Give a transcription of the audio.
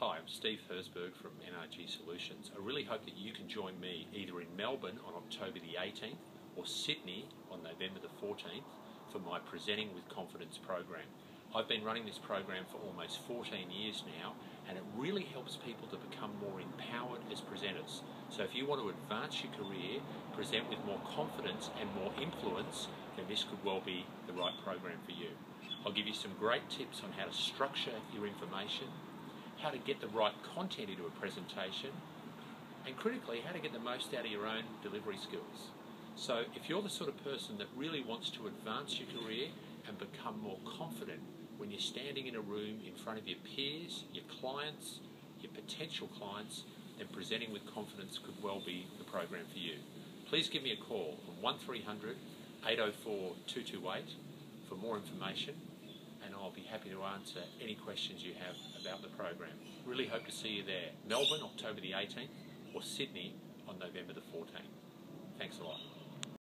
Hi, I'm Steve Herzberg from NRG Solutions. I really hope that you can join me either in Melbourne on October the 18th or Sydney on November the 14th for my Presenting with Confidence program. I've been running this program for almost 14 years now and it really helps people to become more empowered as presenters. So if you want to advance your career, present with more confidence and more influence, then this could well be the right program for you. I'll give you some great tips on how to structure your information, how to get the right content into a presentation, and critically, how to get the most out of your own delivery skills. So, if you're the sort of person that really wants to advance your career and become more confident when you're standing in a room in front of your peers, your clients, your potential clients, then presenting with confidence could well be the program for you. Please give me a call on 1300 804 228 for more information happy to answer any questions you have about the program. Really hope to see you there. Melbourne, October the 18th, or Sydney on November the 14th. Thanks a lot.